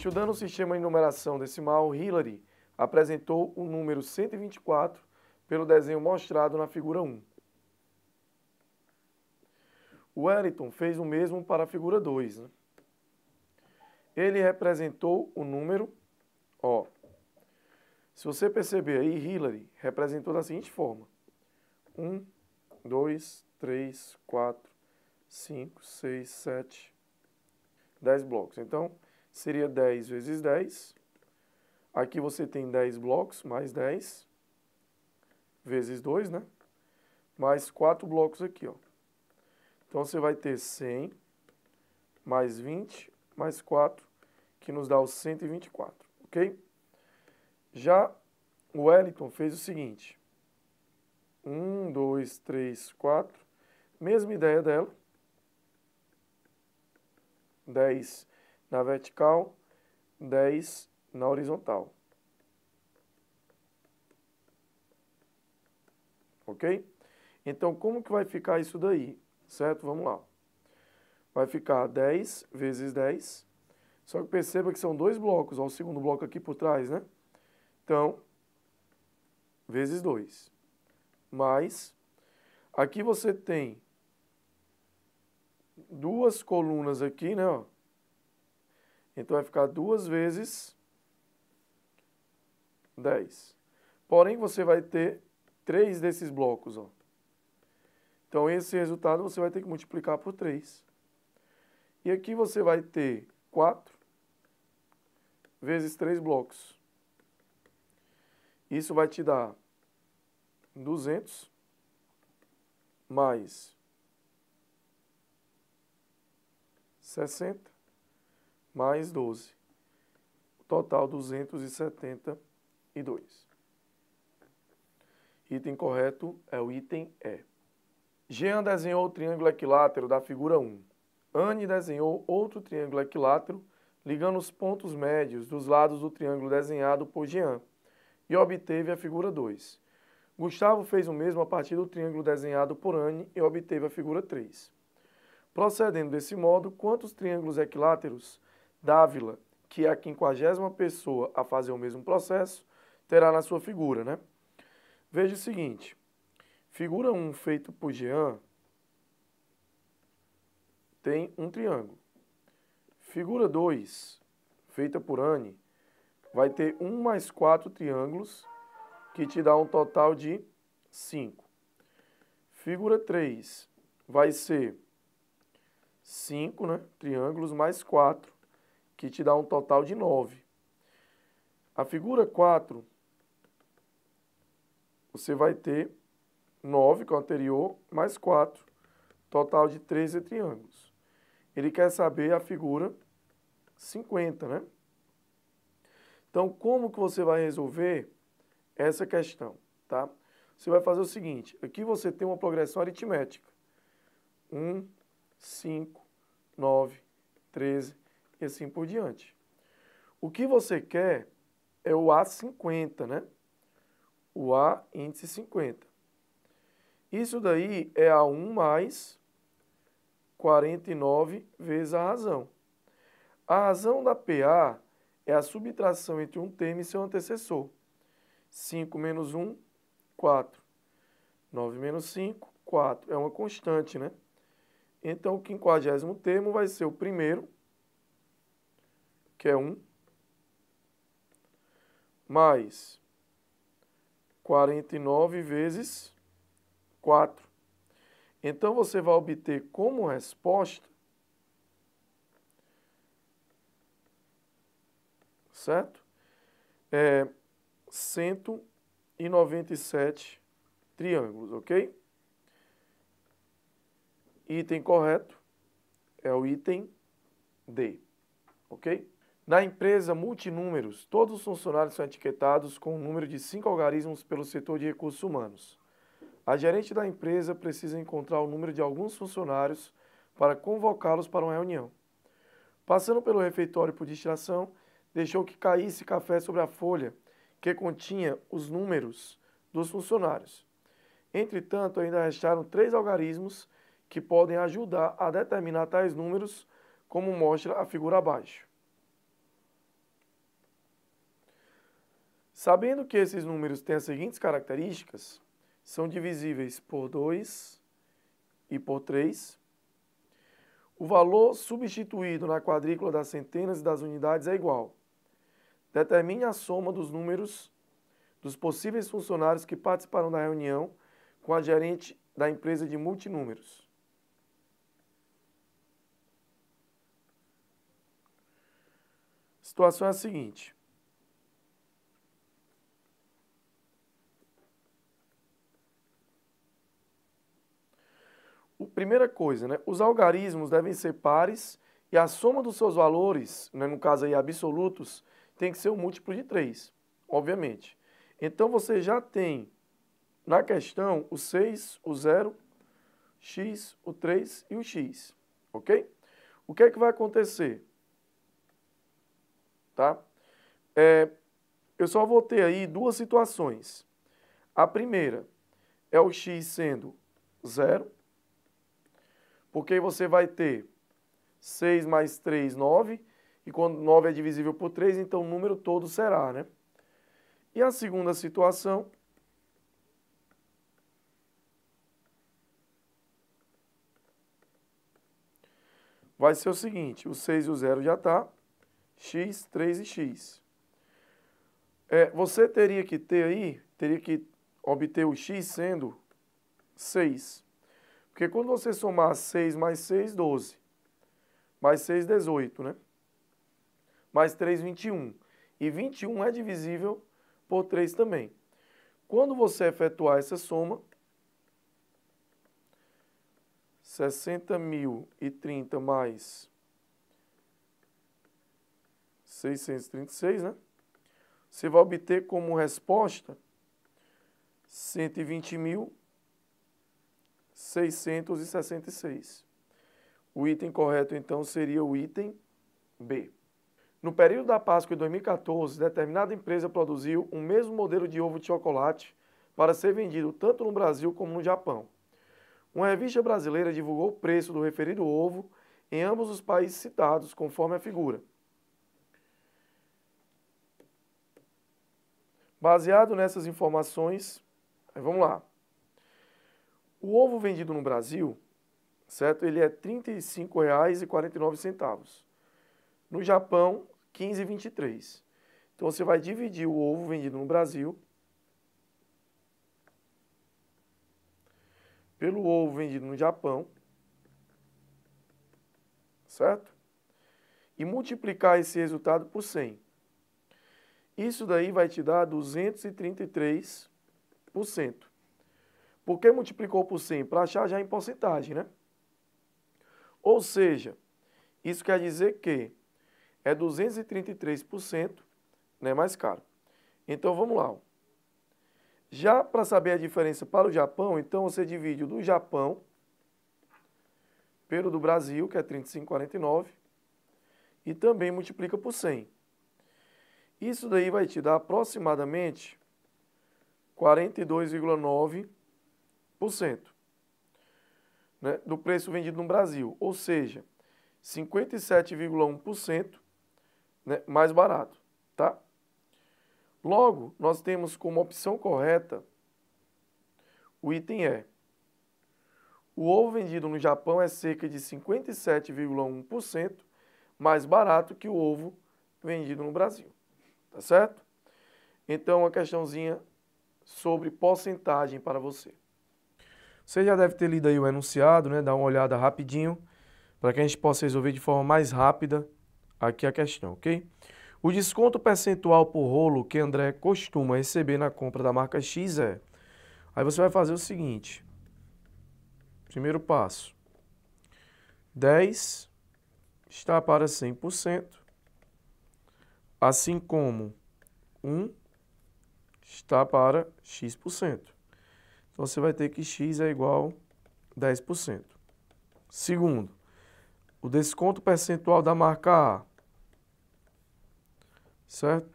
Estudando o sistema de numeração decimal, Hillary apresentou o número 124 pelo desenho mostrado na figura 1. Wellington fez o mesmo para a figura 2. Né? Ele representou o número, ó. Se você perceber aí, Hillary representou da seguinte forma: 1, 2, 3, 4, 5, 6, 7, 10 blocos. Então, seria 10 vezes 10. Aqui você tem 10 blocos, mais 10, vezes 2, né? Mais 4 blocos aqui, ó. Então, você vai ter 100, mais 20, mais 4, que nos dá os 124, ok? Já o Wellington fez o seguinte. 1, 2, 3, 4. Mesma ideia dela. 10 na vertical, 10 na horizontal. Ok? Então, como que vai ficar isso daí? Certo? Vamos lá. Vai ficar 10 vezes 10. Só que perceba que são dois blocos. O segundo bloco aqui por trás, né? Então, vezes 2. Mais, aqui você tem duas colunas aqui, né? Ó. Então vai ficar duas vezes 10. Porém, você vai ter três desses blocos, ó. Então, esse resultado você vai ter que multiplicar por 3. E aqui você vai ter 4 vezes 3 blocos. Isso vai te dar 200 mais 60 mais 12. Total 272. Item correto é o item E. Jean desenhou o triângulo equilátero da figura 1. Anne desenhou outro triângulo equilátero ligando os pontos médios dos lados do triângulo desenhado por Jean e obteve a figura 2. Gustavo fez o mesmo a partir do triângulo desenhado por Anne e obteve a figura 3. Procedendo desse modo, quantos triângulos equiláteros Dávila, que é a quinquagésima pessoa a fazer o mesmo processo, terá na sua figura, né? Veja o seguinte, figura 1 feita por Jean tem um triângulo. Figura 2, feita por Anne, vai ter 1 mais 4 triângulos, que te dá um total de 5. Figura 3 vai ser 5 né, triângulos mais 4, que te dá um total de 9. A figura 4, você vai ter 9, que é o anterior, mais 4, total de 13 triângulos. Ele quer saber a figura 50, né? Então, como que você vai resolver essa questão, tá? Você vai fazer o seguinte, aqui você tem uma progressão aritmética. 1, 5, 9, 13, e assim por diante. O que você quer é o A50, né? O A índice 50. Isso daí é A1 mais 49 vezes a razão. A razão da PA é a subtração entre um termo e seu antecessor. 5 menos 1, 4. 9 menos 5, 4. É uma constante, né? Então, o quinquagésimo termo vai ser o primeiro que é 1, mais 49 vezes 4. Então, você vai obter como resposta, certo? É 197 triângulos, ok? Item correto é o item D, ok? Na empresa Multinúmeros, todos os funcionários são etiquetados com o um número de cinco algarismos pelo setor de recursos humanos. A gerente da empresa precisa encontrar o número de alguns funcionários para convocá-los para uma reunião. Passando pelo refeitório por distração, deixou que caísse café sobre a folha que continha os números dos funcionários. Entretanto, ainda restaram três algarismos que podem ajudar a determinar tais números, como mostra a figura abaixo. Sabendo que esses números têm as seguintes características, são divisíveis por 2 e por 3, o valor substituído na quadrícula das centenas e das unidades é igual. Determine a soma dos números dos possíveis funcionários que participaram da reunião com a gerente da empresa de multinúmeros. A situação é a seguinte. Primeira coisa, né? Os algarismos devem ser pares e a soma dos seus valores, né, no caso aí absolutos, tem que ser um múltiplo de 3, obviamente. Então você já tem na questão o 6, o 0, x, o 3 e o x, ok? O que é que vai acontecer? Tá? É, eu só vou ter aí duas situações. A primeira é o x sendo 0, porque você vai ter 6 mais 3, 9, e quando 9 é divisível por 3, então o número todo será, né? E a segunda situação vai ser o seguinte, o 6 e o 0 já está, x, 3 e x. É, você teria que ter aí, teria que obter o x sendo 6. Porque quando você somar 6 mais 6, 12. Mais 6, 18, né? Mais 3, 21. E 21 é divisível por 3 também. Quando você efetuar essa soma, 60.030 mais 636, né? Você vai obter como resposta 120 mil 666. O item correto, então, seria o item B. No período da Páscoa de 2014, determinada empresa produziu um mesmo modelo de ovo de chocolate para ser vendido tanto no Brasil como no Japão. Uma revista brasileira divulgou o preço do referido ovo em ambos os países citados, conforme a figura. Baseado nessas informações, vamos lá. O ovo vendido no Brasil, certo? Ele é R$ 35,49. No Japão, R$ 15,23. Então você vai dividir o ovo vendido no Brasil pelo ovo vendido no Japão, certo? E multiplicar esse resultado por 100. Isso daí vai te dar 233%. Por que multiplicou por 100? Para achar já em porcentagem, né? Ou seja, isso quer dizer que é 233% né, mais caro. Então vamos lá. Já para saber a diferença para o Japão, então você divide o do Japão pelo do Brasil, que é 35,49, e também multiplica por 100. Isso daí vai te dar aproximadamente 42,9% né, do preço vendido no Brasil, ou seja, 57,1% né, mais barato, tá? Logo, nós temos como opção correta o item E. O ovo vendido no Japão é cerca de 57,1% mais barato que o ovo vendido no Brasil, tá certo? Então, uma questãozinha sobre porcentagem para você. Você já deve ter lido aí o enunciado, né? Dá uma olhada rapidinho para que a gente possa resolver de forma mais rápida aqui a questão, ok? O desconto percentual por rolo que André costuma receber na compra da marca X é. Aí você vai fazer o seguinte. Primeiro passo. 10 está para 100%, assim como 1 está para X%. Então você vai ter que x é igual a 10%. Segundo, o desconto percentual da marca A. Certo?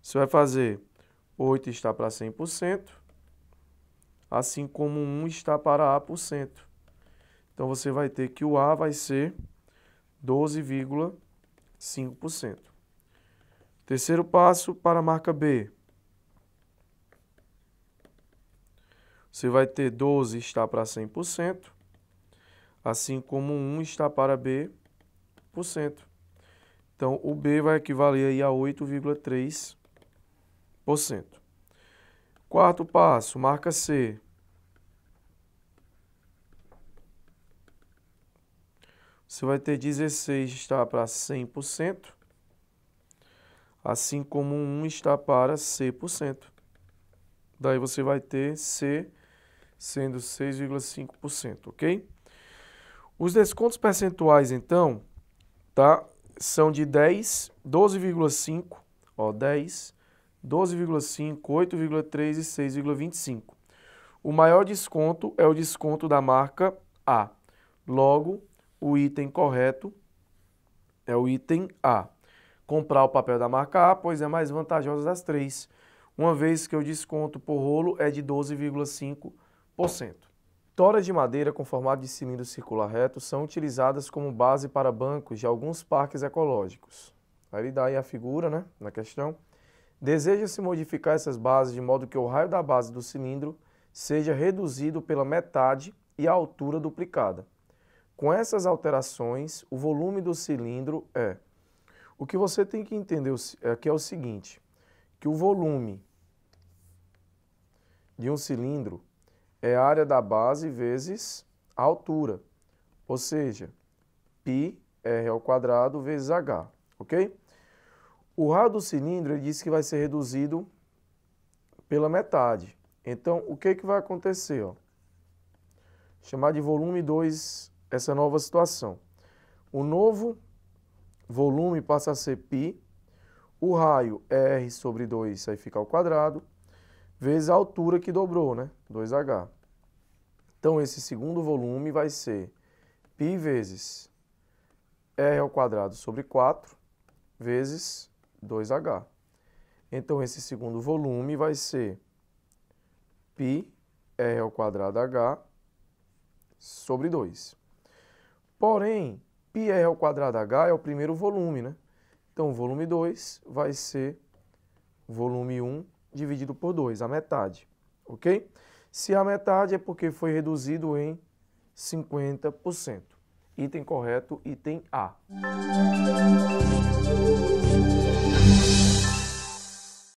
Você vai fazer 8 está para 100%, assim como 1 está para A%. Então você vai ter que o A vai ser 12,5%. Terceiro passo para a marca B. Você vai ter 12 está para 100%, assim como 1 está para B%. Então, o B vai equivaler aí a 8,3%. Quarto passo, marca C. Você vai ter 16 está para 100%, assim como 1 está para C%. Daí você vai ter C sendo 6,5%, ok? Os descontos percentuais, então, tá? São de 10, 12,5, ó, 10, 12,5, 8,3 e 6,25. O maior desconto é o desconto da marca A. Logo, o item correto é o item A. Comprar o papel da marca A, pois é mais vantajoso das três, uma vez que o desconto por rolo é de 12,5%. Toras de madeira com formato de cilindro circular reto são utilizadas como base para bancos de alguns parques ecológicos. Aí ele dá aí a figura, né, na questão. Deseja-se modificar essas bases de modo que o raio da base do cilindro seja reduzido pela metade e a altura duplicada. Com essas alterações, o volume do cilindro é. O que você tem que entender aqui é o seguinte, que o volume de um cilindro é a área da base vezes a altura, ou seja, π r ao quadrado vezes h, ok? O raio do cilindro ele disse que vai ser reduzido pela metade. Então, o que, que vai acontecer? Ó? Chamar de volume 2 essa nova situação. O novo volume passa a ser π, o raio é r sobre 2, aí fica ao quadrado, vezes a altura que dobrou, né? 2h. Então, esse segundo volume vai ser π vezes r ao quadrado sobre 4 vezes 2H. Então, esse segundo volume vai ser π R ao quadrado H sobre 2. Porém, π R ao quadrado H é o primeiro volume, né? Então, o volume 2 vai ser volume 1 dividido por 2, a metade, ok? Se a metade é porque foi reduzido em 50%. Item correto, item A.